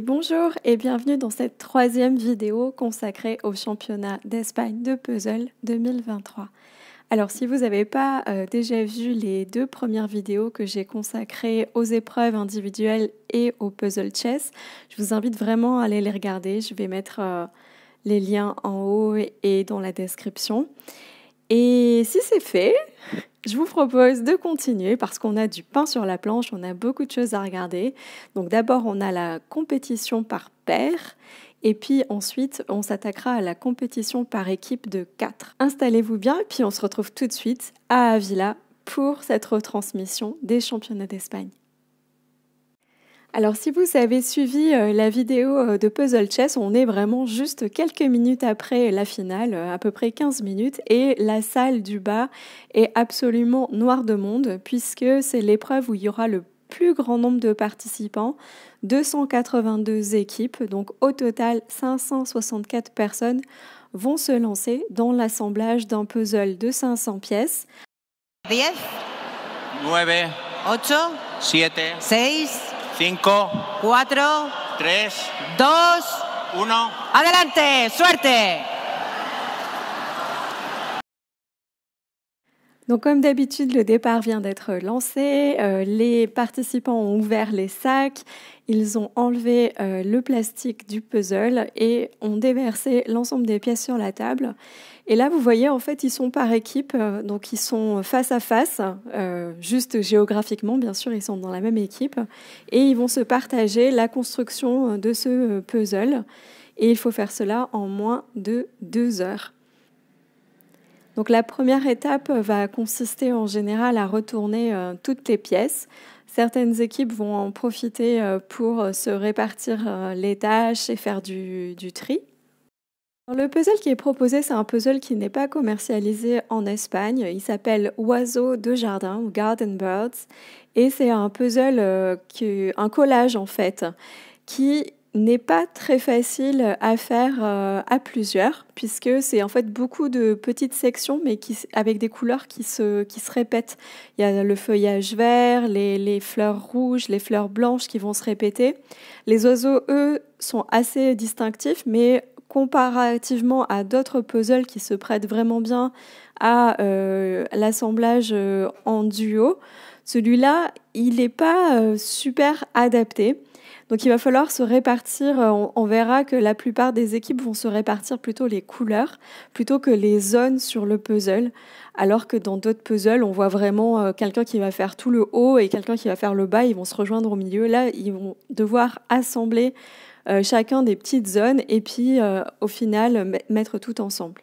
Bonjour et bienvenue dans cette troisième vidéo consacrée au championnat d'Espagne de puzzle 2023. Alors si vous n'avez pas euh, déjà vu les deux premières vidéos que j'ai consacrées aux épreuves individuelles et au puzzle chess, je vous invite vraiment à aller les regarder. Je vais mettre euh, les liens en haut et dans la description. Et si c'est fait, je vous propose de continuer parce qu'on a du pain sur la planche, on a beaucoup de choses à regarder. Donc d'abord, on a la compétition par paire et puis ensuite, on s'attaquera à la compétition par équipe de 4. Installez-vous bien et puis on se retrouve tout de suite à Avila pour cette retransmission des championnats d'Espagne. Alors si vous avez suivi euh, la vidéo euh, de Puzzle Chess, on est vraiment juste quelques minutes après la finale, euh, à peu près 15 minutes, et la salle du bas est absolument noire de monde, puisque c'est l'épreuve où il y aura le plus grand nombre de participants, 282 équipes, donc au total 564 personnes vont se lancer dans l'assemblage d'un puzzle de 500 pièces. 10, 9, 8, 7, 6, 5, 4, 3, 2, 1. adelante, suerte. Donc comme d'habitude, le départ vient d'être lancé, euh, les participants ont ouvert les sacs, ils ont enlevé euh, le plastique du puzzle et ont déversé l'ensemble des pièces sur la table. Et là, vous voyez, en fait, ils sont par équipe, euh, donc ils sont face à face, juste géographiquement, bien sûr, ils sont dans la même équipe, et ils vont se partager la construction de ce puzzle. Et il faut faire cela en moins de deux heures. Donc la première étape va consister en général à retourner euh, toutes les pièces. Certaines équipes vont en profiter euh, pour euh, se répartir les tâches et faire du, tri. le puzzle qui est proposé, c'est un puzzle qui n'est pas commercialisé en Espagne. Il s'appelle Oiseaux de jardin ou Garden Birds. Et c'est un puzzle, un collage en fait, qui n'est pas très facile à faire euh, à plusieurs, puisque c'est en fait beaucoup de petites sections, mais qui, avec des couleurs qui se, qui se répètent. Il y a le feuillage vert, les, les fleurs rouges, les fleurs blanches qui vont se répéter. Les oiseaux, eux, sont assez distinctifs, mais comparativement à d'autres puzzles qui se prêtent vraiment bien à euh, l'assemblage euh, en duo, celui-là, il n'est pas super adapté. Donc il va falloir se répartir, euh, on, verra que la plupart des équipes vont se répartir plutôt les couleurs plutôt que les zones sur le puzzle, alors que dans d'autres puzzles, on voit vraiment euh, quelqu'un qui va faire tout le haut et quelqu'un qui va faire le bas, ils vont se rejoindre au milieu. Là, ils vont devoir assembler euh, chacun des petites zones et puis au final mettre tout ensemble.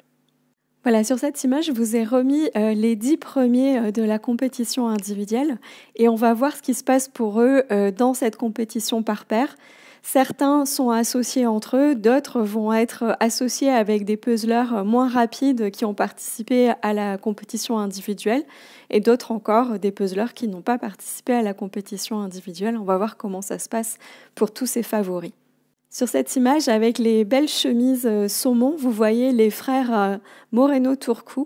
Voilà, sur cette image, je vous ai remis euh, les dix premiers euh, de la compétition individuelle et on va voir ce qui se passe pour eux euh, dans cette compétition par paire. Certains sont associés entre eux, d'autres vont être associés avec des puzzlers moins rapides qui ont participé à la compétition individuelle et d'autres encore des puzzlers qui n'ont pas participé à la compétition individuelle. On va voir comment ça se passe pour tous ces favoris. Sur cette image, avec les belles chemises euh, saumon, vous voyez les frères euh, Moreno Turcu.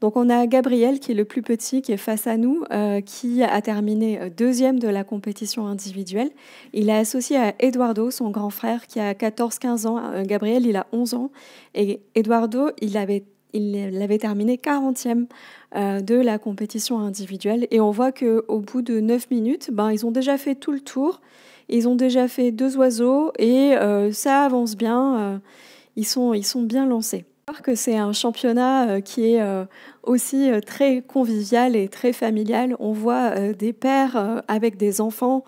Donc on a Gabriel qui est le plus petit, qui est face à nous, euh, qui a terminé deuxième de la compétition individuelle. Il est associé à Eduardo, son grand frère, qui a 14-15 ans. Gabriel, il a 11 ans. Et Eduardo, il avait il avait terminé 40e de la compétition individuelle. Et on voit qu'au bout de 9 minutes, ben, ils ont déjà fait tout le tour. Ils ont déjà fait deux oiseaux et euh, ça avance bien. Euh, ils, sont, ils sont bien lancés. que c'est un championnat euh, qui est aussi très convivial et très familial. On voit des pères avec des enfants,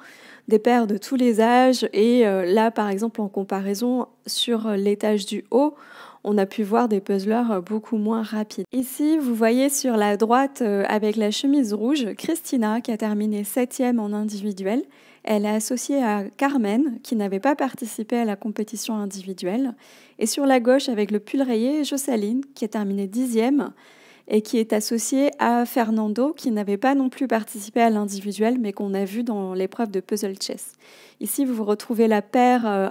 des pères de tous les âges. Et là, par exemple, en comparaison sur l'étage du haut, on a pu voir des puzzlers beaucoup moins rapides. Ici, vous voyez sur la droite, avec la chemise rouge, Christina qui a terminé septième en individuel elle est associée à Carmen, qui n'avait pas participé à la compétition individuelle. Et sur la gauche, avec le pull rayé, Jocelyne, qui a terminé dixième et qui est associée à Fernando, qui n'avait pas non plus participé à l'individuel, mais qu'on a vu dans l'épreuve de puzzle chess. Ici, vous retrouvez la paire euh,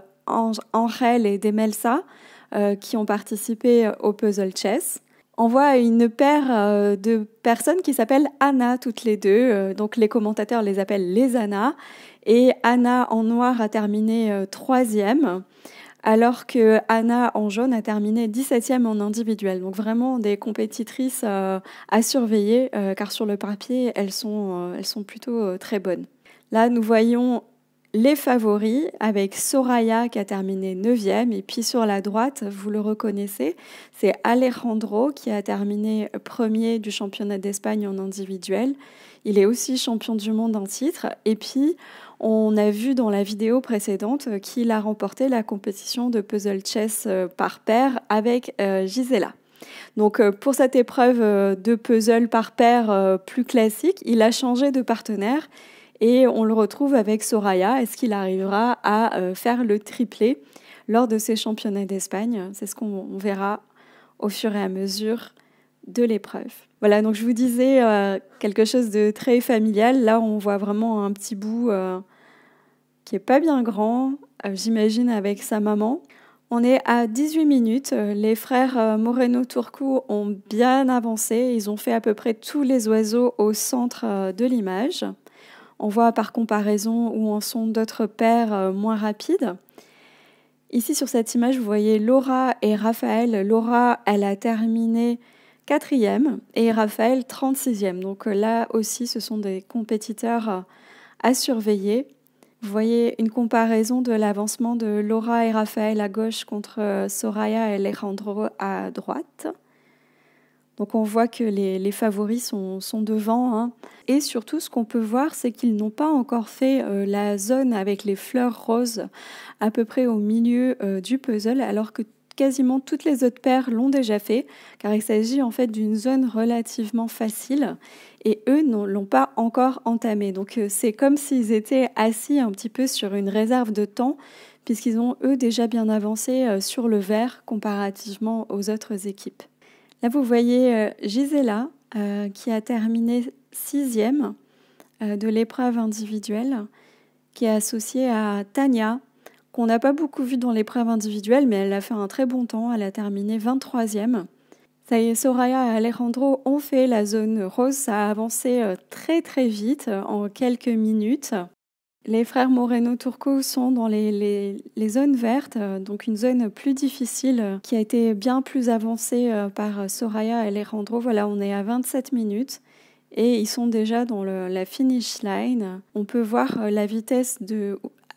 Angel et Demelsa, euh, qui ont participé au puzzle chess. On voit une paire euh, de personnes qui s'appellent Anna toutes les deux. Euh, donc les commentateurs les appellent les Anna. Et Anna en noir a terminé euh, troisième, alors que Anna en jaune a terminé 17e en individuel. Donc vraiment des compétitrices à surveiller, car sur le papier, elles sont, elles sont plutôt très bonnes. Là, nous voyons les favoris avec Soraya qui a terminé 9e et puis sur la droite, vous le reconnaissez, c'est Alejandro qui a terminé premier du championnat d'Espagne en individuel. Il est aussi champion du monde en titre et puis on a vu dans la vidéo précédente qu'il a remporté la compétition de puzzle chess euh, par paire avec euh, Gisela. Donc euh, pour cette épreuve de puzzle par paire plus classique, il a changé de partenaire et on le retrouve avec Soraya. Est-ce qu'il arrivera à euh, faire le triplé lors de ces championnats d'Espagne? C'est ce qu'on verra au fur et à mesure de l'épreuve. Voilà, donc je vous disais euh, quelque chose de très familial. Là, on voit vraiment un petit bout euh, qui est pas bien grand, j'imagine avec sa maman. On est à 18 minutes. Les frères Moreno Turcu ont bien avancé. Ils ont fait à peu près tous les oiseaux au centre de l'image. On voit par comparaison où en sont d'autres paires euh, moins rapides. Ici sur cette image, vous voyez Laura et Raphaël. Laura, elle a terminé quatrième et Raphaël 36e. Donc euh, là aussi, ce sont des compétiteurs euh, à surveiller. Vous voyez une comparaison de l'avancement de Laura et Raphaël à gauche contre Soraya et Alejandro à droite. Donc on voit que les, favoris sont, devant. Hein. Et surtout, ce qu'on peut voir, c'est qu'ils n'ont pas encore fait euh, la zone avec les fleurs roses à peu près au milieu euh, du puzzle, alors que quasiment toutes les autres paires l'ont déjà fait, car il s'agit en fait d'une zone relativement facile, et eux ne l'ont pas encore entamée. Donc euh, c'est comme s'ils étaient assis un petit peu sur une réserve de temps, puisqu'ils ont eux déjà bien avancé sur le vert comparativement aux autres équipes. Là, vous voyez euh, Gisela euh, qui a terminé sixième euh, de l'épreuve individuelle, qui est associée à Tania, qu'on n'a pas beaucoup vu dans l'épreuve individuelle, mais elle a fait un très bon temps. Elle a terminé 23e. Ça y est, Soraya et Alejandro ont fait la zone rose. Ça a avancé très très vite, en quelques minutes. Les frères Moreno Turco sont dans les, zones vertes, euh, donc une zone plus difficile euh, qui a été bien plus avancée euh, par Soraya et Alejandro. Voilà, on est à 27 minutes et ils sont déjà dans la finish line. On peut voir la vitesse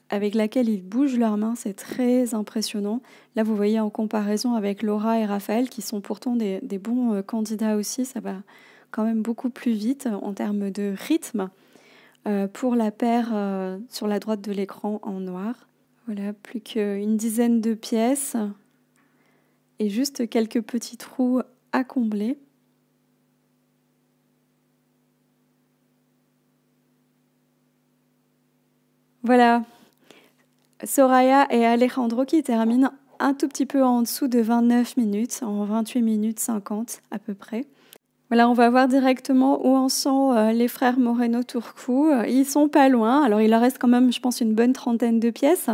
avec laquelle ils bougent leurs mains, c'est très impressionnant. Là, vous voyez en comparaison avec Laura et Raphaël, qui sont pourtant des bons candidats aussi, ça va quand même beaucoup plus vite en termes de rythme. Euh, pour la paire euh, sur la droite de l'écran en noir. Voilà, plus qu'une dizaine de pièces et juste quelques petits trous à combler. Voilà, Soraya et Alejandro qui terminent un tout petit peu en dessous de 29 minutes, en 28 minutes 50 à peu près. Voilà, on va voir directement où en sont euh, les frères Moreno Turcu. Ils sont pas loin. Alors, il leur reste quand même, je pense, une bonne trentaine de pièces.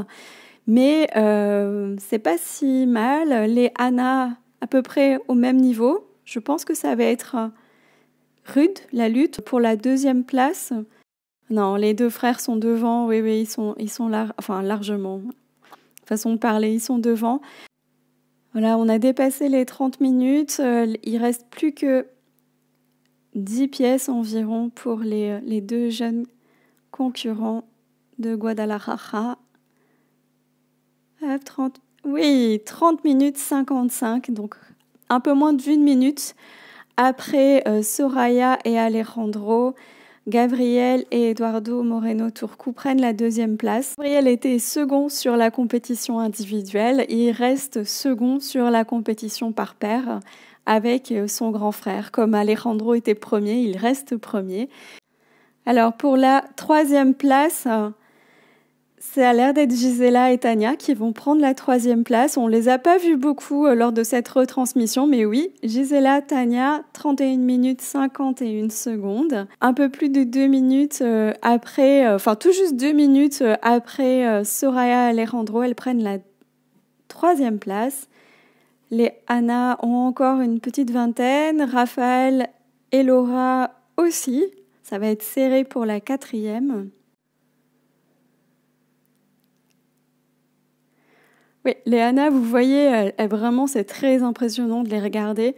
Mais euh, c'est pas si mal. Les Anna, à peu près au même niveau. Je pense que ça va être rude, la lutte, pour la deuxième place. Non, les deux frères sont devant. Oui, oui, ils sont, ils sont largement. Façon de parler, ils sont devant. Voilà, on a dépassé les 30 minutes. Euh, il reste plus que 10 pièces environ pour les, les deux jeunes concurrents de Guadalajara. 30, oui, 30 minutes 55, donc un peu moins d'une minute après euh, Soraya et Alejandro. Gabriel et Eduardo Moreno Turcu prennent la deuxième place. Gabriel était second sur la compétition individuelle. Il reste second sur la compétition par paire avec euh, son grand frère. Comme Alejandro était premier, il reste premier. Alors pour la troisième place, ça a l'air d'être Gisela et Tania qui vont prendre la troisième place. On les a pas vus beaucoup euh, lors de cette retransmission, mais oui, Gisela, Tania, 31 minutes 51 secondes. Un peu plus de deux minutes euh, après, enfin tout juste deux minutes après Soraya et Alejandro, elles prennent la troisième place. Les Anna ont encore une petite vingtaine. Raphaël et Laura aussi. Ça va être serré pour la quatrième. Oui, les Anna, vous voyez, vraiment, c'est très impressionnant de les regarder.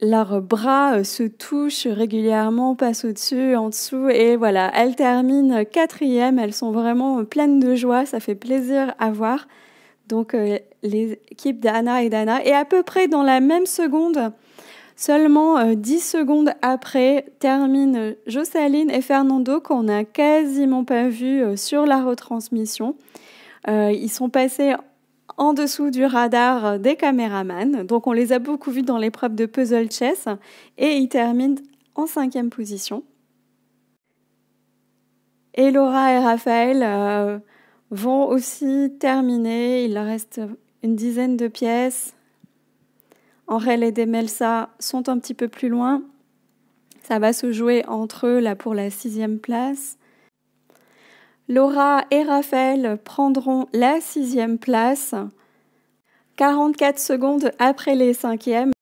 Leurs bras euh, se touchent régulièrement, passent au-dessus, en dessous, et voilà, elles terminent quatrième. Elles sont vraiment pleines de joie, ça fait plaisir à voir. Donc, euh, l'équipe d'Anna et d'Anna, et à peu près dans la même seconde, seulement euh, dix secondes après, terminent Jocelyne et Fernando, qu'on n'a quasiment pas vu sur la retransmission. Euh, ils sont passés en dessous du radar des caméramans. Donc on les a beaucoup vus dans l'épreuve de puzzle chess et ils terminent en cinquième position. Et Laura et Raphaël euh, vont aussi terminer. Il leur reste une dizaine de pièces. Aurel et Demelsa sont un petit peu plus loin. Ça va se jouer entre eux pour la sixième place. Laura et Raphaël prendront la sixième place, 44 secondes après les cinquièmes.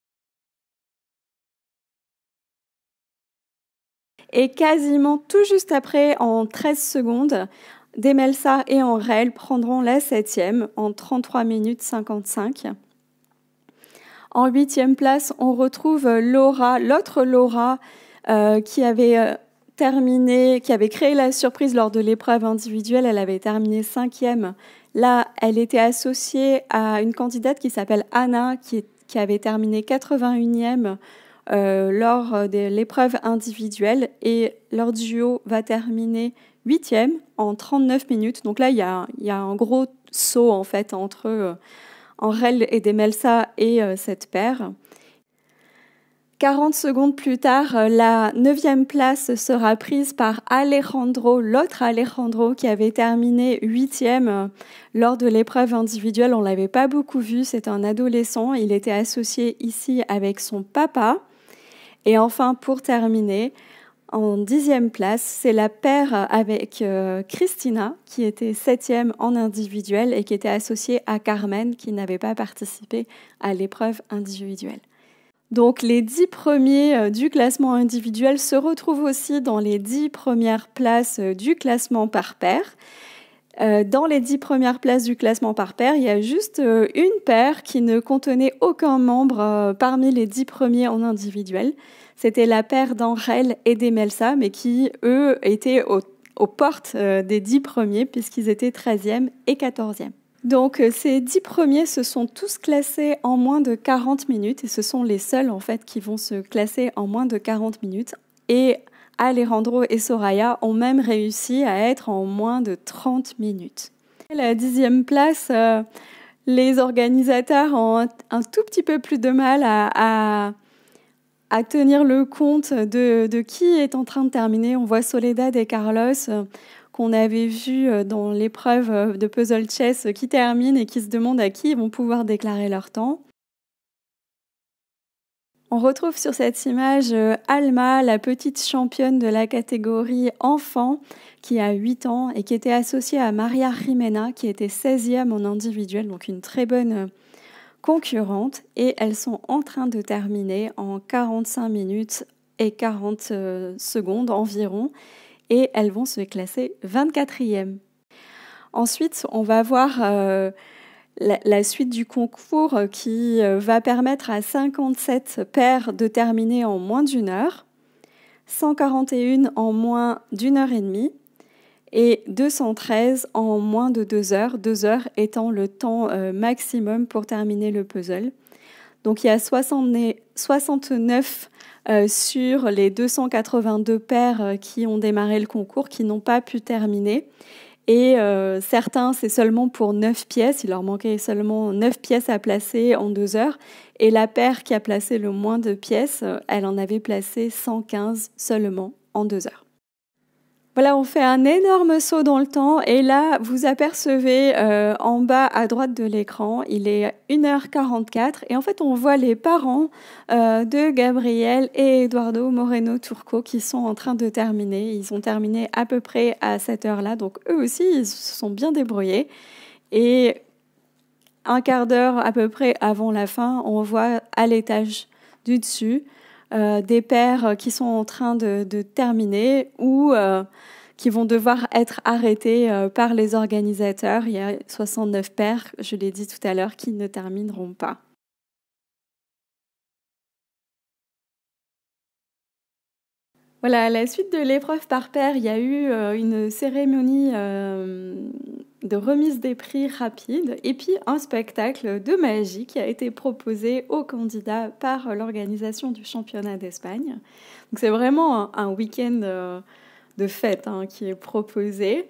Et quasiment tout juste après, en 13 secondes, Demelsa et Enrel prendront la septième en 33 minutes 55. En huitième place, on retrouve Laura, l'autre Laura, euh, qui avait euh, terminé, qui avait créé la surprise lors de l'épreuve individuelle. Elle avait terminé cinquième. Là, elle était associée à une candidate qui s'appelle Anna, qui, avait terminé 81e euh, lors de l'épreuve individuelle. Et leur duo va terminer huitième en 39 minutes. Donc là, il y a, un gros saut en fait entre euh, Enrel et Demelsa et euh, cette paire. 40 secondes plus tard, euh, la neuvième place sera prise par Alejandro, l'autre Alejandro qui avait terminé huitième euh, lors de l'épreuve individuelle. On l'avait pas beaucoup vu, c'est un adolescent. Il était associé ici avec son papa. Et enfin, pour terminer, en dixième place, c'est la paire avec euh, Christina, qui était septième en individuel et qui était associée à Carmen, qui n'avait pas participé à l'épreuve individuelle. Donc les dix premiers euh, du classement individuel se retrouvent aussi dans les dix premières places euh, du classement par paire. Dans les dix premières places du classement par paire, il y a juste une paire qui ne contenait aucun membre parmi les dix premiers en individuel. C'était la paire d'Enrel et d'Emelsa, mais qui, eux, étaient aux, portes des dix premiers puisqu'ils étaient 13e et 14e. Donc euh, ces dix premiers se sont tous classés en moins de 40 minutes et ce sont les seuls en fait qui vont se classer en moins de 40 minutes. Et Alejandro et Soraya ont même réussi à être en moins de 30 minutes. La dixième place, euh, les organisateurs ont un, tout petit peu plus de mal à, tenir le compte de, qui est en train de terminer. On voit Soledad et Carlos qu'on avait vu euh, dans l'épreuve euh, de puzzle chess qui termine et qui se demandent à qui ils vont pouvoir déclarer leur temps. On retrouve sur cette image euh, Alma, la petite championne de la catégorie enfant, qui a 8 ans et qui était associée à Maria Jimena, qui était 16e en individuel, donc une très bonne concurrente. Et elles sont en train de terminer en 45 minutes et 40 secondes environ et elles vont se classer 24e. Ensuite, on va voir euh, la, suite du concours qui euh, va permettre à 57 paires de terminer en moins d'une heure, 141 en moins d'une heure et demie et 213 en moins de deux heures, deux heures étant le temps euh, maximum pour terminer le puzzle. Donc il y a 69 euh, sur les 282 paires euh, qui ont démarré le concours, qui n'ont pas pu terminer. Et certains, c'est seulement pour 9 pièces. Il leur manquait seulement 9 pièces à placer en deux heures. Et la paire qui a placé le moins de pièces, elle en avait placé 115 seulement en deux heures. Voilà, on fait un énorme saut dans le temps et là, vous apercevez euh, en bas à droite de l'écran, il est 1h44 et en fait, on voit les parents euh, de Gabriel et Eduardo Moreno Turco qui sont en train de terminer. Ils ont terminé à peu près à cette heure-là, donc eux aussi, ils se sont bien débrouillés. Et un quart d'heure à peu près avant la fin, on voit à l'étage du dessus des paires qui sont en train de, terminer ou qui vont devoir être arrêtés par les organisateurs. Il y a 69 paires, je l'ai dit tout à l'heure, qui ne termineront pas. Voilà, à la suite de l'épreuve par paire, il y a eu euh, une cérémonie euh, de remise des prix rapide et puis un spectacle de magie qui a été proposé aux candidats par l'organisation du championnat d'Espagne. Donc c'est vraiment un, week-end euh, de fête hein, qui est proposé.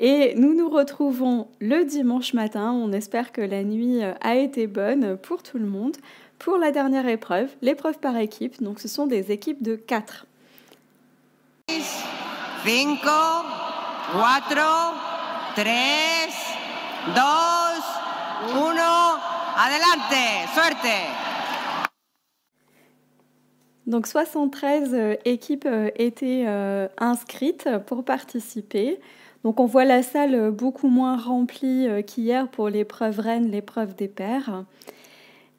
Et nous nous retrouvons le dimanche matin. On espère que la nuit a été bonne pour tout le monde. Pour la dernière épreuve, l'épreuve par équipe. Donc ce sont des équipes de 4. 5, 4, 3, 2, 1. Adelante, suerte. Donc 73 euh, équipes euh, étaient euh, inscrites pour participer. Donc on voit la salle beaucoup moins remplie qu'hier pour l'épreuve reine, l'épreuve des pairs.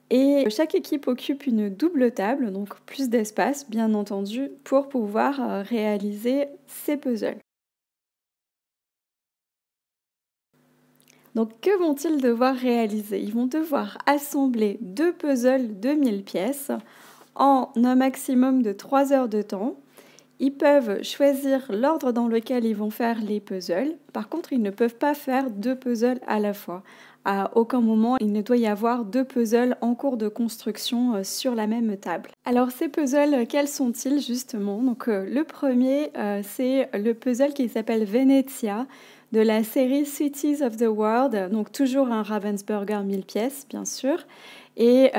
Et chaque équipe occupe une double table, donc plus d'espace bien entendu, pour pouvoir réaliser ces puzzles. Donc que vont-ils devoir réaliser? Ils vont devoir assembler deux puzzles de 1000 pièces en un maximum de 3 heures de temps. Ils peuvent choisir l'ordre dans lequel ils vont faire les puzzles. Par contre, ils ne peuvent pas faire deux puzzles à la fois. À aucun moment, il ne doit y avoir deux puzzles en cours de construction euh, sur la même table. Alors ces puzzles, quels sont-ils justement? Donc euh, le premier, euh, c'est le puzzle qui s'appelle Venezia de la série Cities of the World, donc toujours un Ravensburger 1000 pièces bien sûr, et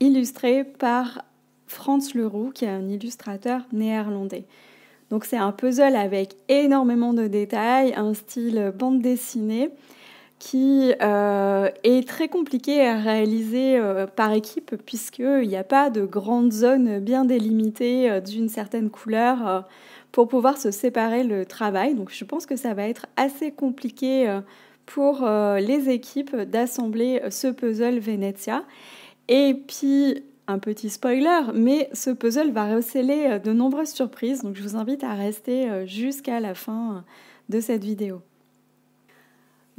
illustré par Franz Leroux, qui est un illustrateur néerlandais. Donc c'est un puzzle avec énormément de détails, un style bande dessinée qui euh, est très compliqué à réaliser euh, par équipe puisqu'il n'y a pas de grandes zones bien délimitées euh, d'une certaine couleur pour pouvoir se séparer le travail. Donc je pense que ça va être assez compliqué pour les équipes d'assembler ce puzzle Venezia. Et puis un petit spoiler, mais ce puzzle va receler de nombreuses surprises, donc je vous invite à rester jusqu'à la fin de cette vidéo.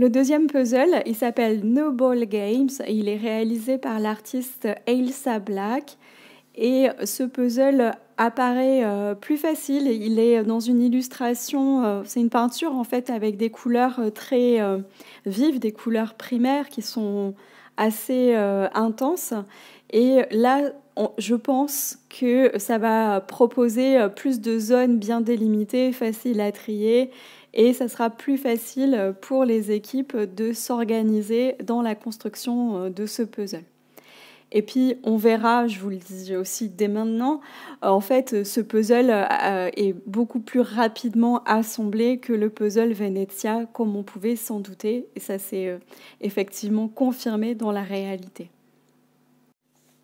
Le deuxième puzzle, il s'appelle No Ball Games. Il est réalisé par l'artiste Ailsa Black. Et ce puzzle apparaît euh, plus facile. Il est dans une illustration, euh, c'est une peinture en fait avec des couleurs euh, très vives, des couleurs primaires qui sont assez intenses. Et là, je pense que ça va proposer plus de zones bien délimitées, faciles à trier et ça sera plus facile pour les équipes de s'organiser dans la construction euh, de ce puzzle. Et puis on verra, je vous le dis aussi dès maintenant, euh, en fait ce puzzle euh, est beaucoup plus rapidement assemblé que le puzzle Venezia comme on pouvait s'en douter et ça s'est effectivement confirmé dans la réalité.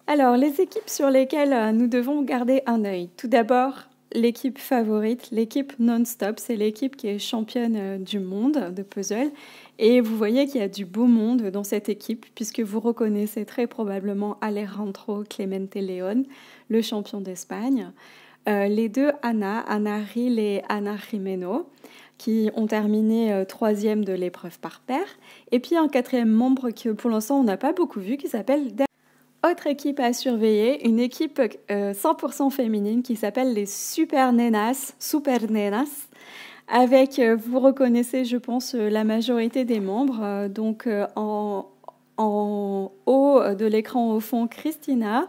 Alors les équipes sur lesquelles nous devons garder un œil. Tout d'abord l'équipe favorite, l'équipe non-stop. C'est l'équipe qui est championne euh, du monde de puzzle. Et vous voyez qu'il y a du beau monde dans cette équipe, puisque vous reconnaissez très probablement Alejandro Clemente León, le champion d'Espagne. Euh, les deux Anna, Anna Ril et Anna Jimeno, qui ont terminé euh, troisième de l'épreuve par paire. Et puis un quatrième membre que pour l'instant on n'a pas beaucoup vu, qui s'appelle autre équipe à surveiller, une équipe 100% euh, féminine qui s'appelle les Super Nenas, Super Nenas, avec, euh, vous reconnaissez, je pense, euh, la majorité des membres. Donc en, haut de l'écran au fond, Christina,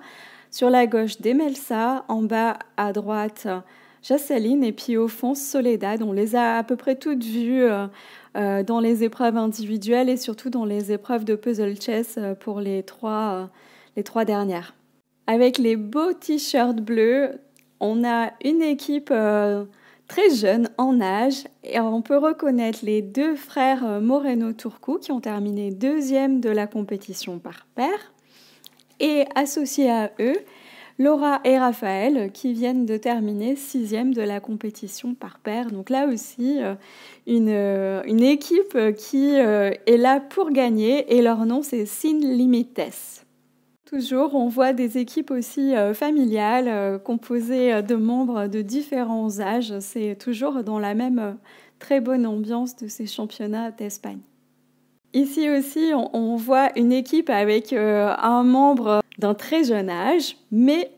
sur la gauche, Demelsa, en bas à droite, Jacqueline, et puis au fond, Soledad. On les a à peu près toutes vues dans les épreuves individuelles et surtout dans les épreuves de puzzle chess pour les trois les trois dernières. Avec les beaux t-shirts bleus, on a une équipe euh, très jeune en âge et on peut reconnaître les deux frères euh, Moreno Turcu qui ont terminé deuxième de la compétition par paire. Et associé à eux, Laura et Raphaël qui viennent de terminer sixième de la compétition par paire. Donc là aussi, euh, une, une équipe qui est là pour gagner et leur nom c'est Sin Limites. Toujours, on voit des équipes aussi familiales composées de membres de différents âges. C'est toujours dans la même très bonne ambiance de ces championnats d'Espagne. Ici aussi, on, voit une équipe avec euh, un membre d'un très jeune âge, mais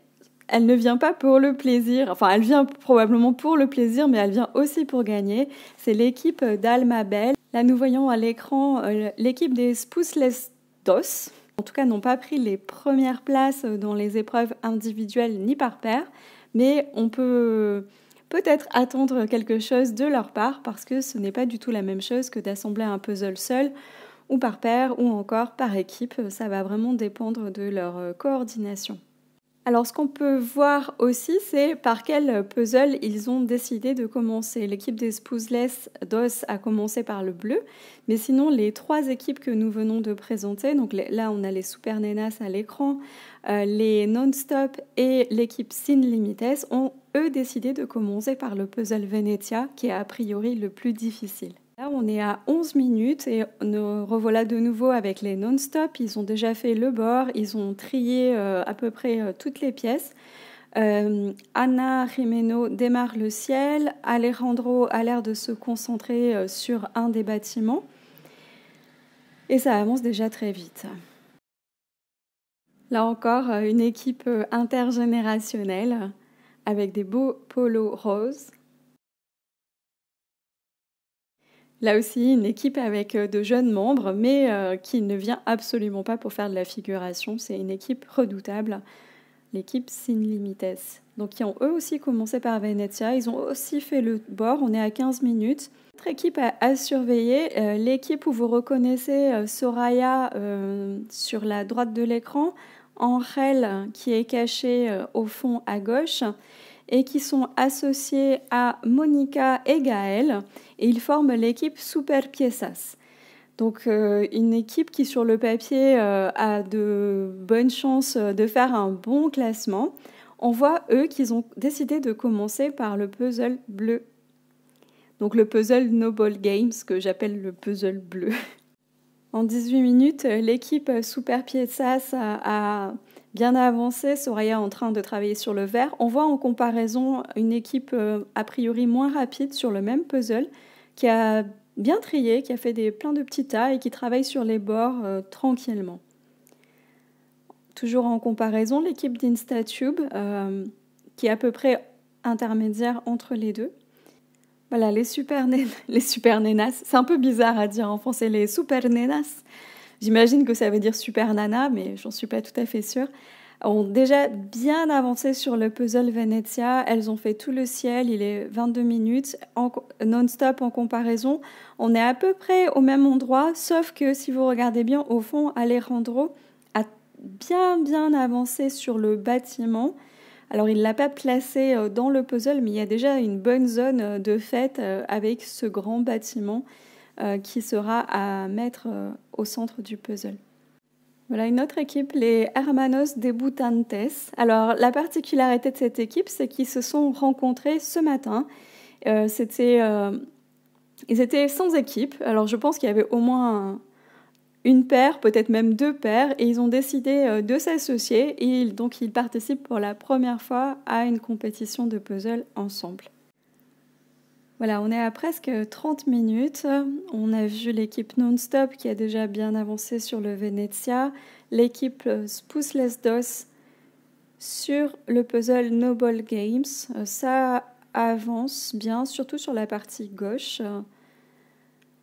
elle ne vient pas pour le plaisir. Enfin, elle vient probablement pour le plaisir, mais elle vient aussi pour gagner. C'est l'équipe d'Alma Bell. Là, nous voyons à l'écran euh, l'équipe des Spousles Dos. En tout cas, n'ont pas pris les premières places dans les épreuves individuelles ni par paire, mais on peut peut-être attendre quelque chose de leur part parce que ce n'est pas du tout la même chose que d'assembler un puzzle seul ou par paire ou encore par équipe. Ça va vraiment dépendre de leur euh, coordination. Alors ce qu'on peut voir aussi, c'est par quel puzzle ils ont décidé de commencer. L'équipe des Spoozless DOS a commencé par le bleu, mais sinon les trois équipes que nous venons de présenter, donc là on a les Super Nenas à l'écran, euh, les Non-Stop et l'équipe Sin Limites ont eux décidé de commencer par le puzzle Venezia qui est a priori le plus difficile. On est à 11 minutes et nous revoilà de nouveau avec les non-stop. Ils ont déjà fait le bord, ils ont trié euh, à peu près euh, toutes les pièces. Euh, Anna Jimeno démarre le ciel. Alejandro a l'air de se concentrer sur un des bâtiments. Et ça avance déjà très vite. Là encore, une équipe intergénérationnelle avec des beaux polos roses. Là aussi, une équipe avec euh, de jeunes membres, mais euh, qui ne vient absolument pas pour faire de la figuration. C'est une équipe redoutable, l'équipe Sin Limites. Donc, qui ont eux aussi commencé par Venezia. Ils ont aussi fait le bord. On est à 15 minutes. Autre équipe à, surveiller, euh, l'équipe où vous reconnaissez Soraya sur la droite de l'écran, Angel qui est caché au fond à gauche et qui sont associés à Monica et Gaël et ils forment l'équipe Super Piezas. Donc euh, une équipe qui sur le papier euh, a de bonnes chances de faire un bon classement. On voit eux qu'ils ont décidé de commencer par le puzzle bleu. Donc le puzzle Noble Games que j'appelle le puzzle bleu. En 18 minutes, l'équipe Super Piezas a bien avancé, Soraya en train de travailler sur le vert. On voit en comparaison une équipe euh, a priori moins rapide sur le même puzzle qui a bien trié, qui a fait des, plein de petits tas et qui travaille sur les bords euh, tranquillement. Toujours en comparaison, l'équipe d'Instatube, euh, qui est à peu près intermédiaire entre les deux. Voilà, les super, les super nenas, c'est un peu bizarre à dire en français, les super nenas. J'imagine que ça veut dire super nana, mais j'en suis pas tout à fait sûre. Ont déjà bien avancé sur le puzzle Venezia. Elles ont fait tout le ciel. Il est 22 minutes non-stop en comparaison. On est à peu près au même endroit, sauf que si vous regardez bien au fond, Alejandro a bien bien avancé sur le bâtiment. Alors il ne l'a pas placé euh, dans le puzzle, mais il y a déjà une bonne zone euh, de fête euh, avec ce grand bâtiment. Euh, qui sera à mettre euh, au centre du puzzle. Voilà une autre équipe, les Hermanos Debutantes. Alors la particularité de cette équipe, c'est qu'ils se sont rencontrés ce matin. Euh, c'était, ils étaient sans équipe. Alors je pense qu'il y avait au moins une paire, peut-être même deux paires, et ils ont décidé de s'associer et donc ils participent pour la première fois à une compétition de puzzle ensemble. Voilà, on est à presque 30 minutes. On a vu l'équipe Non-Stop qui a déjà bien avancé sur le Venezia, l'équipe Spoussless DOS sur le puzzle Noble Games. Ça avance bien, surtout sur la partie gauche.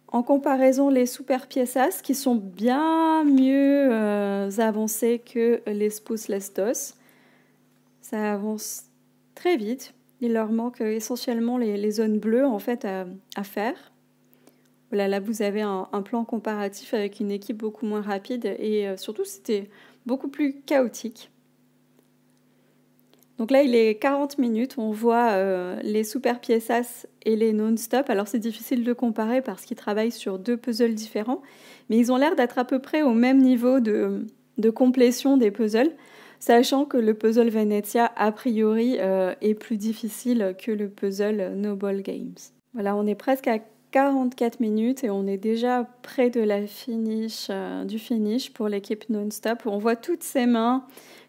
En comparaison, les Super Piezas qui sont bien mieux euh, avancés que les Spoussless DOS. Ça avance très vite. Il leur manque euh, essentiellement les, zones bleues en fait à, faire. Voilà, là vous avez un, plan comparatif avec une équipe beaucoup moins rapide et euh, surtout c'était beaucoup plus chaotique. Donc là il est 40 minutes, on voit euh, les super piezas et les non-stop. Alors c'est difficile de comparer parce qu'ils travaillent sur deux puzzles différents, mais ils ont l'air d'être à peu près au même niveau de, de complétion des puzzles. Sachant que le puzzle Venezia, a priori, euh, est plus difficile que le puzzle Noble Games. Voilà, on est presque à 44 minutes et on est déjà près de la finish, euh, du finish pour l'équipe non-stop. On voit toutes ces mains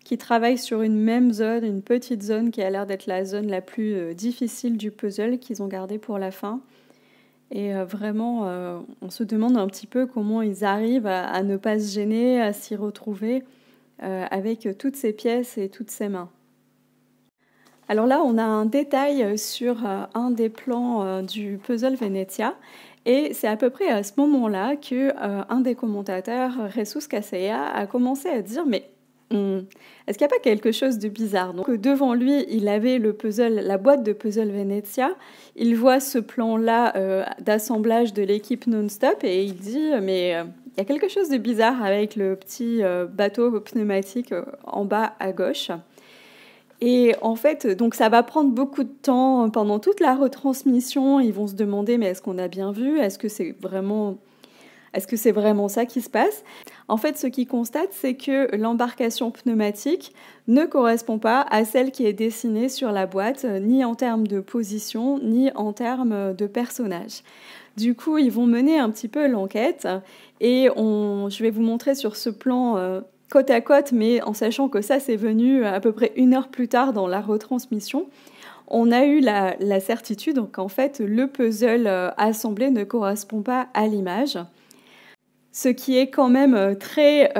qui travaillent sur une même zone, une petite zone qui a l'air d'être la zone la plus euh, difficile du puzzle qu'ils ont gardé pour la fin. Et vraiment, on se demande un petit peu comment ils arrivent à ne pas se gêner, à s'y retrouver. Euh, avec toutes ces pièces et toutes ces mains. Alors là, on a un détail sur euh, un des plans euh, du puzzle Venezia. Et c'est à peu près à ce moment-là que un des commentateurs, Jesus Casella, a commencé à dire mais hmm, est-ce qu'il n'y a pas quelque chose de bizarre? Donc devant lui, il avait le puzzle, la boîte de puzzle Venezia. Il voit ce plan-là d'assemblage de l'équipe non-stop et il dit mais il y a quelque chose de bizarre avec le petit euh, bateau pneumatique euh, en bas à gauche. Et en fait, donc ça va prendre beaucoup de temps pendant toute la retransmission. Ils vont se demander mais est-ce qu'on a bien vu? Est-ce que c'est vraiment est-ce que c'est vraiment ça qui se passe? En fait, ce qu'ils constatent, c'est que l'embarcation pneumatique ne correspond pas à celle qui est dessinée sur la boîte, ni en termes de position, ni en termes de personnage. Du coup, ils vont mener un petit peu l'enquête et je vais vous montrer sur ce plan euh, côte à côte, mais en sachant que ça, c'est venu à peu près une heure plus tard dans la retransmission. On a eu la, certitude qu'en fait, le puzzle euh, assemblé ne correspond pas à l'image ce qui est quand même euh, très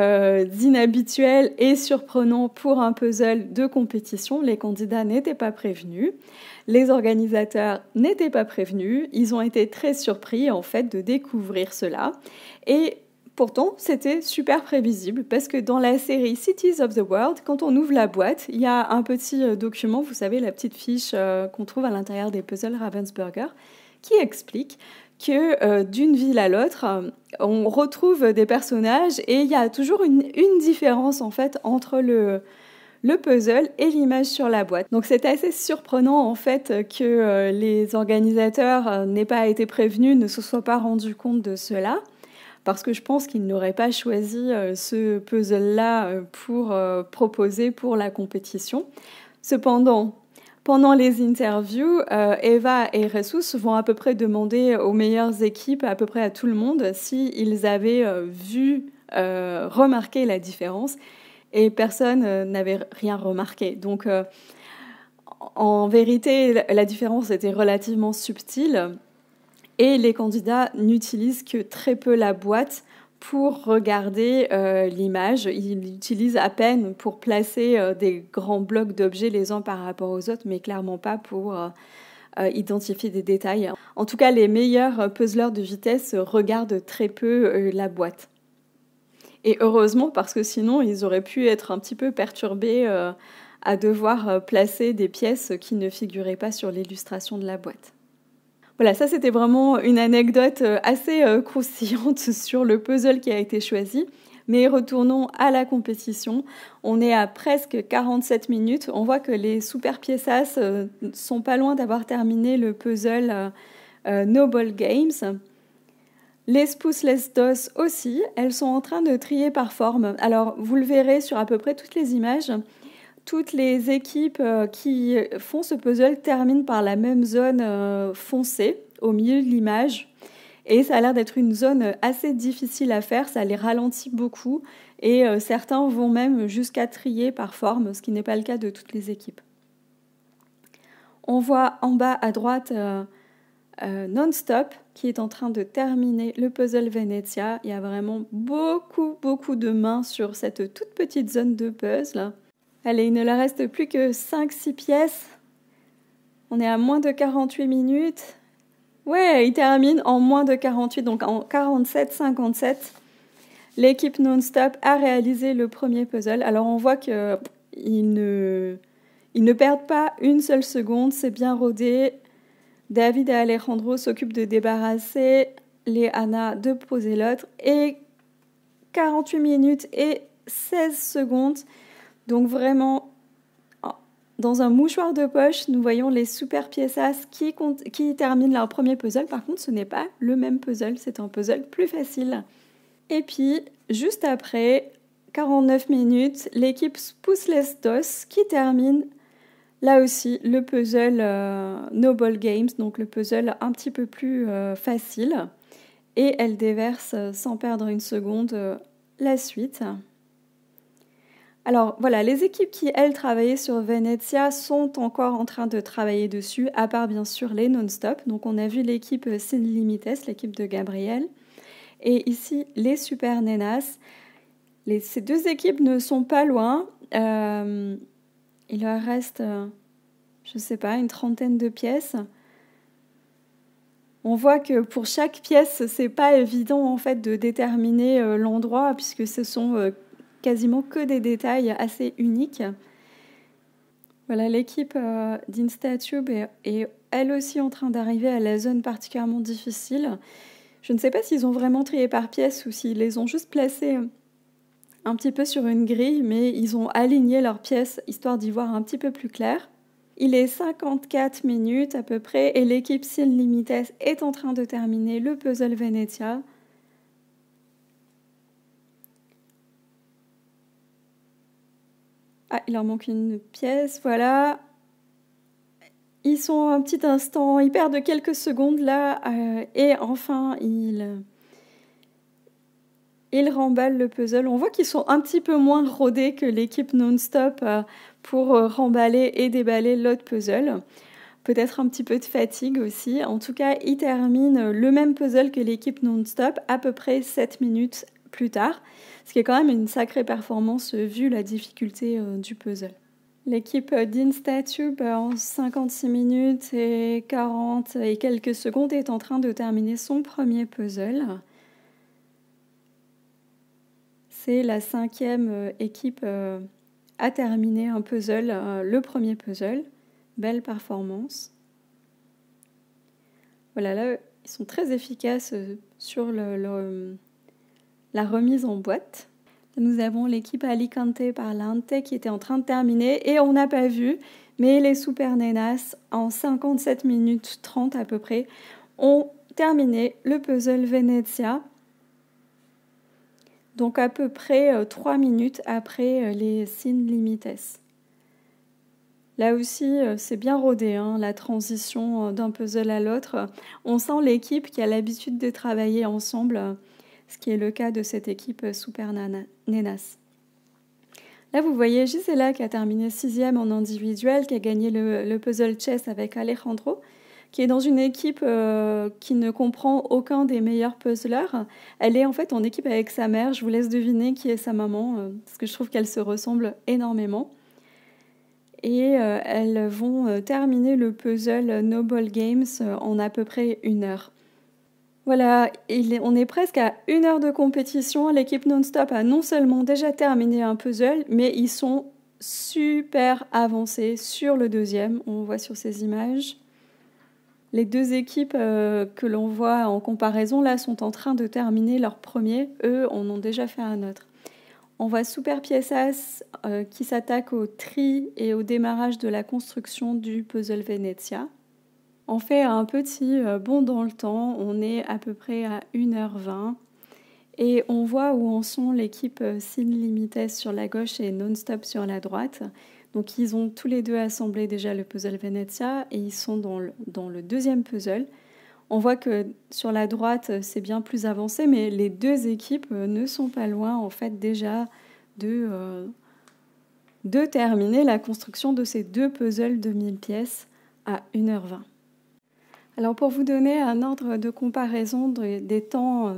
inhabituel et surprenant pour un puzzle de compétition. Les candidats n'étaient pas prévenus. Les organisateurs n'étaient pas prévenus, ils ont été très surpris en fait de découvrir cela et Pourtant, c'était super prévisible parce que dans la série Cities of the World, quand on ouvre la boîte, il y a un petit euh, document, vous savez, la petite fiche euh, qu'on trouve à l'intérieur des puzzles Ravensburger, qui explique que euh, d'une ville à l'autre, on retrouve des personnages et il y a toujours une, différence en fait entre le, le puzzle et l'image sur la boîte. Donc c'est assez surprenant en fait que euh, les organisateurs euh, n'aient pas été prévenus, ne se soient pas rendus compte de cela, parce que je pense qu'ils n'auraient pas choisi euh, ce puzzle-là pour proposer pour la compétition. Cependant, pendant les interviews, Eva et Ressus vont à peu près demander aux meilleures équipes, à peu près à tout le monde, s'ils avaient vu, remarqué la différence. Et personne euh, n'avait rien remarqué. Donc, euh, en vérité, la différence était relativement subtile. Et les candidats n'utilisent que très peu la boîte pour regarder euh, l'image. Ils l'utilisent à peine pour placer des grands blocs d'objets les uns par rapport aux autres, mais clairement pas pour identifier des détails. En tout cas, les meilleurs puzzlers de vitesse regardent très peu la boîte. Et heureusement, parce que sinon, ils auraient pu être un petit peu perturbés euh, à devoir euh, placer des pièces qui ne figuraient pas sur l'illustration de la boîte. Voilà, ça c'était vraiment une anecdote euh, assez croustillante sur le puzzle qui a été choisi. Mais retournons à la compétition. On est à presque 47 minutes. On voit que les super pièces sont pas loin d'avoir terminé le puzzle Noble Games. Les Spoussless DOS aussi, elles sont en train de trier par forme. Alors, vous le verrez sur à peu près toutes les images. Toutes les équipes euh, qui font ce puzzle terminent par la même zone euh, foncée au milieu de l'image. Et ça a l'air d'être une zone assez difficile à faire, ça les ralentit beaucoup. Et euh, certains vont même jusqu'à trier par forme, ce qui n'est pas le cas de toutes les équipes. On voit en bas à droite non-stop qui est en train de terminer le puzzle Venezia. Il y a vraiment beaucoup, beaucoup de mains sur cette toute petite zone de puzzle. Allez, il ne leur reste plus que 5-6 pièces. On est à moins de 48 minutes. Ouais, il termine en moins de 48, donc en 47-57. L'équipe non-stop a réalisé le premier puzzle. Alors on voit qu'ils ne, ils ne perdent pas une seule seconde, c'est bien rodé. David et Alejandro s'occupent de débarrasser les Anna de poser l'autre et 48 minutes et 16 secondes. Donc vraiment, dans un mouchoir de poche, nous voyons les super pièces qui, terminent leur premier puzzle. Par contre, ce n'est pas le même puzzle, c'est un puzzle plus facile. Et puis, juste après, 49 minutes, l'équipe Spoussless DOS qui termine là aussi le puzzle euh, Noble Games, donc le puzzle un petit peu plus euh, facile. Et elle déverse sans perdre une seconde la suite. Alors voilà, les équipes qui, elles, travaillaient sur Venezia sont encore en train de travailler dessus, à part bien sûr les non-stop. Donc on a vu l'équipe Sin Limites, l'équipe de Gabriel. Et ici, les Super Nenas. ces deux équipes ne sont pas loin. Euh, il leur reste, euh, je ne sais pas, une trentaine de pièces. On voit que pour chaque pièce, c'est pas évident en fait de déterminer euh, l'endroit puisque ce sont quasiment que des détails assez uniques. Voilà, l'équipe d'Instatube est elle aussi en train d'arriver à la zone particulièrement difficile. Je ne sais pas s'ils ont vraiment trié par pièces ou s'ils les ont juste placées un petit peu sur une grille, mais ils ont aligné leurs pièces histoire d'y voir un petit peu plus clair. Il est 54 minutes à peu près et l'équipe Sin Limites est en train de terminer le puzzle Venezia. Ah, il leur manque une pièce, voilà. Ils sont un petit instant, ils perdent quelques secondes là, euh, et enfin ils, ils remballent le puzzle. On voit qu'ils sont un petit peu moins rodés que l'équipe non-stop euh, pour euh, remballer et déballer l'autre puzzle. Peut-être un petit peu de fatigue aussi. En tout cas, ils terminent le même puzzle que l'équipe non-stop à peu près 7 minutes plus tard, ce qui est quand même une sacrée performance vu la difficulté du puzzle. L'équipe d'Instatube en 56 minutes et 40 et quelques secondes est en train de terminer son premier puzzle. C'est la cinquième euh, équipe euh, à terminer un puzzle, euh, le premier puzzle. Belle performance. Voilà, là, ils sont très efficaces sur la remise en boîte. Nous avons l'équipe Alicante Parlante qui était en train de terminer et on n'a pas vu, mais les Super Nenas, en 57 minutes 30 à peu près, ont terminé le puzzle Venezia. Donc à peu près 3 euh, minutes après euh, les Sin Limites. Là aussi, euh, c'est bien rodé, hein, la transition d'un puzzle à l'autre. On sent l'équipe qui a l'habitude de travailler ensemble ce qui est le cas de cette équipe Super Nenas. Là, vous voyez Gisela qui a terminé sixième en individuel, qui a gagné le, puzzle chess avec Alejandro, qui est dans une équipe euh, qui ne comprend aucun des meilleurs puzzlers. Elle est en fait en équipe avec sa mère. Je vous laisse deviner qui est sa maman, euh, parce que je trouve qu'elles se ressemblent énormément. Et euh, elles vont terminer le puzzle Noble Games en à peu près une heure. Voilà, on est presque à une heure de compétition. L'équipe non-stop a non seulement déjà terminé un puzzle, mais ils sont super avancés sur le deuxième. On voit sur ces images. Les deux équipes euh, que l'on voit en comparaison là sont en train de terminer leur premier. Eux en ont déjà fait un autre. On voit Super euh, qui s'attaque au tri et au démarrage de la construction du puzzle Venezia. On fait un petit euh, bond dans le temps, on est à peu près à 1h20 et on voit où en sont l'équipe euh, Sin Limites sur la gauche et Non-Stop sur la droite. Donc ils ont tous les deux assemblé déjà le puzzle Venezia et ils sont dans le, deuxième puzzle. On voit que sur la droite c'est bien plus avancé, mais les deux équipes euh, ne sont pas loin en fait déjà de, de terminer la construction de ces deux puzzles de 1000 pièces à 1h20. Alors pour vous donner un ordre de comparaison des temps euh,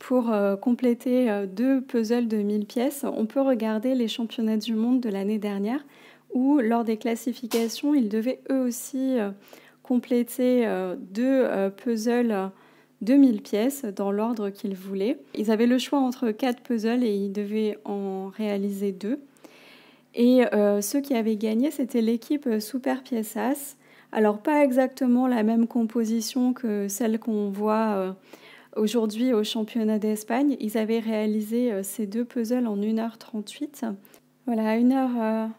pour euh, compléter euh, deux puzzles de 1000 pièces, on peut regarder les championnats du monde de l'année dernière où lors des classifications, ils devaient eux aussi compléter deux puzzles de 1000 pièces dans l'ordre qu'ils voulaient. Ils avaient le choix entre quatre puzzles et ils devaient en réaliser deux. Et ceux qui avaient gagné, c'était l'équipe Super alors pas exactement la même composition que celle qu'on voit euh, aujourd'hui au championnat d'Espagne. Ils avaient réalisé euh, ces deux puzzles en 1h38. Voilà, 1h24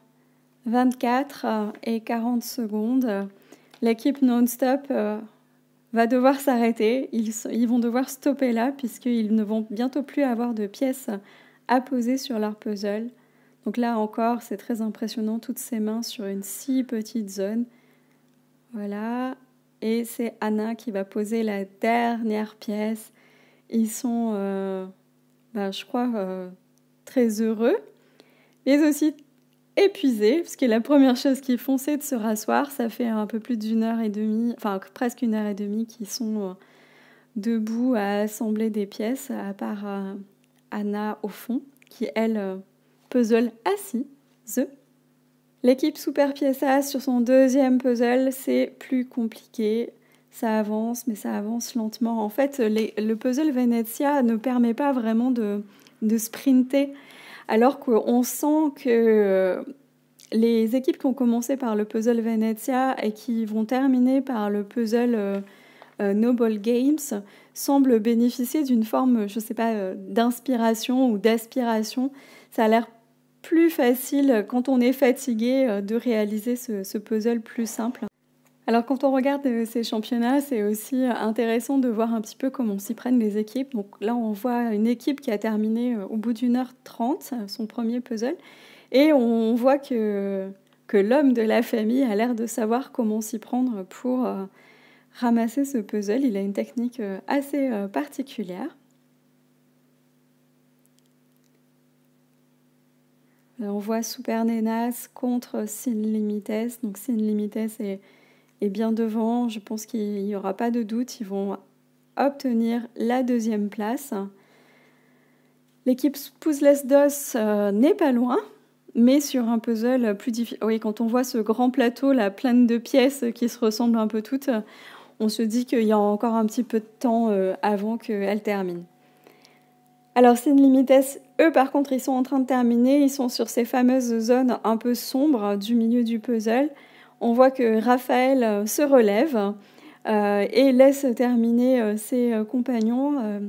euh, et 40 secondes. L'équipe non-stop va devoir s'arrêter. Ils, ils, vont devoir stopper là puisqu'ils ne vont bientôt plus avoir de pièces à poser sur leur puzzle. Donc là encore, c'est très impressionnant, toutes ces mains sur une si petite zone. Voilà. Et c'est Anna qui va poser la dernière pièce. Ils sont, euh, ben, je crois, euh, très heureux, mais aussi épuisés, parce que la première chose qu'ils font, c'est de se rasseoir. Ça fait un peu plus d'une heure et demie, enfin presque une heure et demie qu'ils sont euh, debout à assembler des pièces, à part Anna au fond, qui elle puzzle assis. L'équipe Super Piezas sur son deuxième puzzle, c'est plus compliqué. Ça avance, mais ça avance lentement. En fait, le puzzle Venezia ne permet pas vraiment de, de sprinter, alors qu'on sent que euh, les équipes qui ont commencé par le puzzle Venezia et qui vont terminer par le puzzle euh, euh, Noble Games semblent bénéficier d'une forme, je ne sais pas, d'inspiration ou d'aspiration. Ça a l'air plus facile quand on est fatigué euh, de réaliser ce, puzzle plus simple. Alors quand on regarde euh, ces championnats, c'est aussi intéressant de voir un petit peu comment s'y prennent les équipes. Donc là, on voit une équipe qui a terminé euh, au bout d'une heure trente son premier puzzle. Et on voit que, que l'homme de la famille a l'air de savoir comment s'y prendre pour ramasser ce puzzle. Il a une technique assez particulière. On voit Super Nenas contre Sin Limites. Donc Sin Limites est, bien devant. Je pense qu'il n'y aura pas de doute. Ils vont obtenir la deuxième place. L'équipe Puzzles DOS euh, n'est pas loin, mais sur un puzzle plus difficile. Oui, quand on voit ce grand plateau là, plein de pièces qui se ressemblent un peu toutes, on se dit qu'il y a encore un petit peu de temps euh, avant qu'elle termine. Alors, Sin Limites, eux, par contre, ils sont en train de terminer. Ils sont sur ces fameuses zones un peu sombres du milieu du puzzle. On voit que Raphaël euh, se relève euh, et laisse terminer euh, ses compagnons.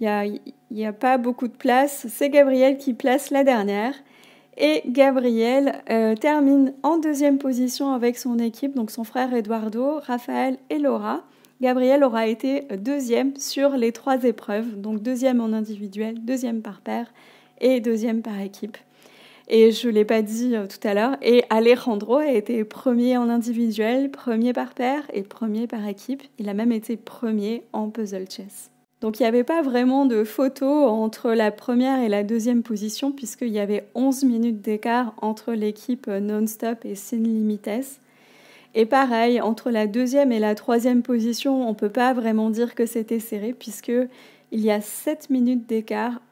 Il n'y a, pas beaucoup de place. C'est Gabriel qui place la dernière. Et Gabriel termine en deuxième position avec son équipe, donc son frère Eduardo, Raphaël et Laura. Gabriel aura été deuxième sur les trois épreuves, donc deuxième en individuel, deuxième par paire et deuxième par équipe. Et je ne l'ai pas dit euh, tout à l'heure, et Alejandro a été premier en individuel, premier par paire et premier par équipe. Il a même été premier en puzzle chess. Donc il n'y avait pas vraiment de photo entre la première et la deuxième position, puisqu'il y avait 11 minutes d'écart entre l'équipe non-stop et Sin Limites. Et pareil, entre la deuxième et la troisième position, on ne peut pas vraiment dire que c'était serré puisque il y a 7 minutes d'écart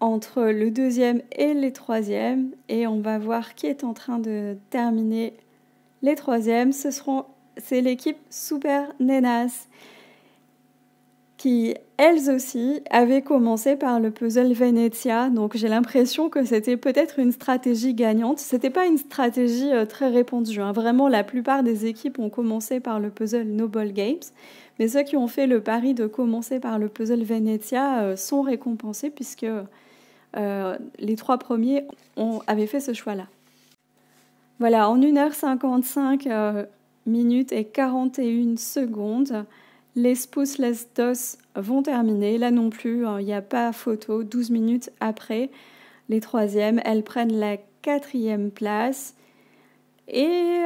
entre le deuxième et les troisièmes et on va voir qui est en train de terminer les troisièmes. Ce seront c'est l'équipe Super Nenas qui, elles aussi, avaient commencé par le puzzle Venezia. Donc j'ai l'impression que c'était peut-être une stratégie gagnante. C'était pas une stratégie euh, très répandue. Hein. Vraiment, la plupart des équipes ont commencé par le puzzle Noble Games. Mais ceux qui ont fait le pari de commencer par le puzzle Venezia euh, sont récompensés puisque euh, les trois premiers ont, avaient fait ce choix-là. Voilà, en 1h55 minutes et 41 secondes, les spous, les dos vont terminer. Là non plus, hein, il n'y a pas photo. 12 minutes après, les troisièmes, elles prennent la quatrième place. Et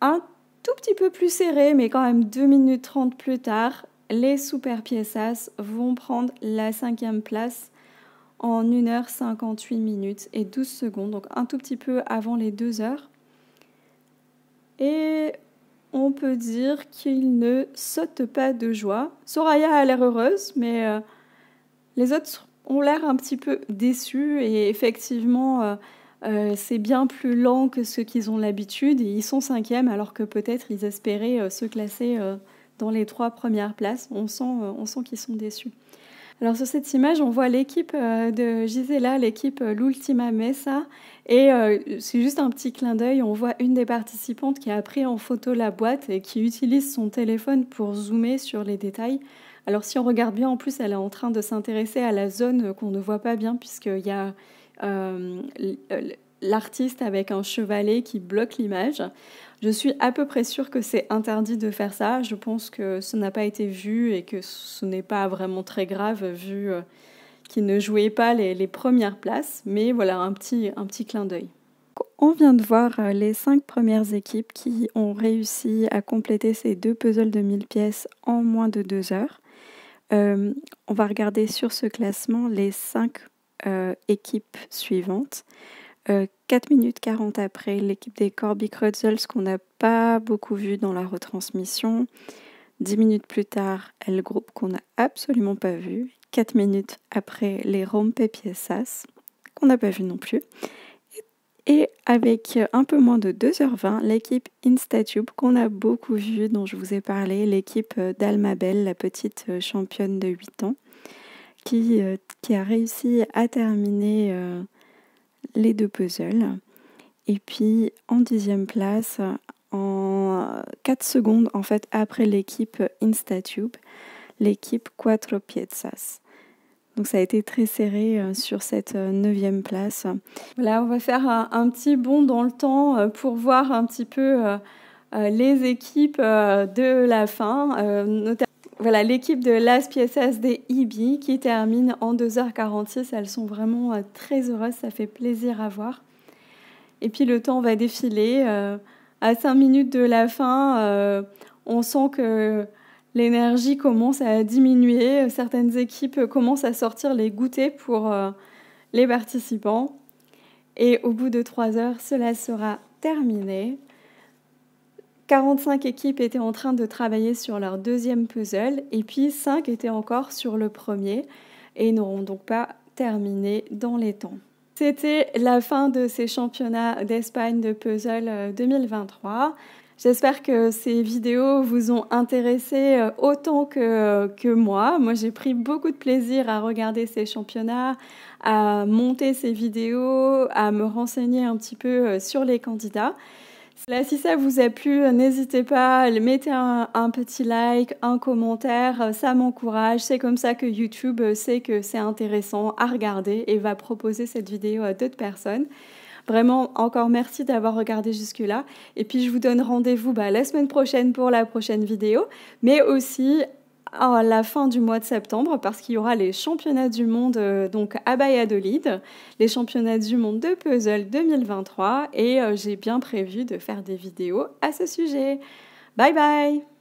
un tout petit peu plus serré, mais quand même 2 minutes 30 plus tard, les super piezas vont prendre la cinquième place en 1h58 minutes et 12 secondes, donc un tout petit peu avant les 2 heures. Et on peut dire qu'il ne saute pas de joie. Soraya a l'air heureuse, mais euh, les autres ont l'air un petit peu déçus et effectivement, euh, euh, c'est bien plus lent que ce qu'ils ont l'habitude et ils sont cinquièmes alors que peut-être ils espéraient se classer dans les trois premières places. On sent, on sent qu'ils sont déçus. Alors sur cette image, on voit l'équipe euh, de Gisela, l'équipe euh, L'Ultima Mesa, et euh, c'est juste un petit clin d'œil, on voit une des participantes qui a pris en photo la boîte et qui utilise son téléphone pour zoomer sur les détails. Alors si on regarde bien, en plus, elle est en train de s'intéresser à la zone qu'on ne voit pas bien, puisqu'il y a l'artiste avec un chevalet qui bloque l'image. Je suis à peu près sûre que c'est interdit de faire ça. Je pense que ce n'a pas été vu et que ce n'est pas vraiment très grave vu euh, qui ne jouaient pas les, premières places, mais voilà un petit, un petit clin d'œil. On vient de voir euh, les cinq premières équipes qui ont réussi à compléter ces deux puzzles de 1000 pièces en moins de deux heures. Euh, on va regarder sur ce classement les cinq équipes suivantes. 4 minutes 40 après, l'équipe des Corby Crutzels qu'on n'a pas beaucoup vu dans la retransmission. 10 minutes plus tard, elle groupe qu'on n'a absolument pas vu. 4 minutes après, les Rompepiesas qu'on n'a pas vu non plus. Et avec un peu moins de 2h20, l'équipe Instatube qu'on a beaucoup vu, dont je vous ai parlé, l'équipe d'Almabel, la petite championne de 8 ans, qui, euh, qui a réussi à terminer euh, les deux puzzles. Et puis en dixième place, en 4 secondes en fait après l'équipe Instatube, l'équipe Quattro Piezas. Donc ça a été très serré euh, sur cette euh, neuvième place. Voilà, on va faire un, petit bond dans le temps euh, pour voir un petit peu les équipes de la fin. Voilà, l'équipe de Las Piezas des IBI qui termine en 2h46. Elles sont vraiment très heureuses, ça fait plaisir à voir. Et puis le temps va défiler. À 5 minutes de la fin, on sent que l'énergie commence à diminuer, certaines équipes commencent à sortir les goûters pour euh, les participants. Et au bout de trois heures, cela sera terminé. 45 équipes étaient en train de travailler sur leur deuxième puzzle et puis 5 étaient encore sur le premier et n'auront donc pas terminé dans les temps. C'était la fin de ces championnats d'Espagne de puzzle 2023. Euh, J'espère que ces vidéos vous ont intéressé euh, autant que, que moi. Moi, j'ai pris beaucoup de plaisir à regarder ces championnats, à monter ces vidéos, à me renseigner un petit peu euh, sur les candidats. Si ça vous a plu, euh, n'hésitez pas, mettez un, petit like, un commentaire, ça m'encourage. C'est comme ça que YouTube sait que c'est intéressant à regarder et va proposer cette vidéo à d'autres personnes. Vraiment, encore merci d'avoir regardé jusque-là. Et puis, je vous donne rendez-vous bah, la semaine prochaine pour la prochaine vidéo, mais aussi à la fin du mois de septembre parce qu'il y aura les championnats du monde euh, donc à Valladolid, les championnats du monde de puzzle 2023 et euh, j'ai bien prévu de faire des vidéos à ce sujet. Bye bye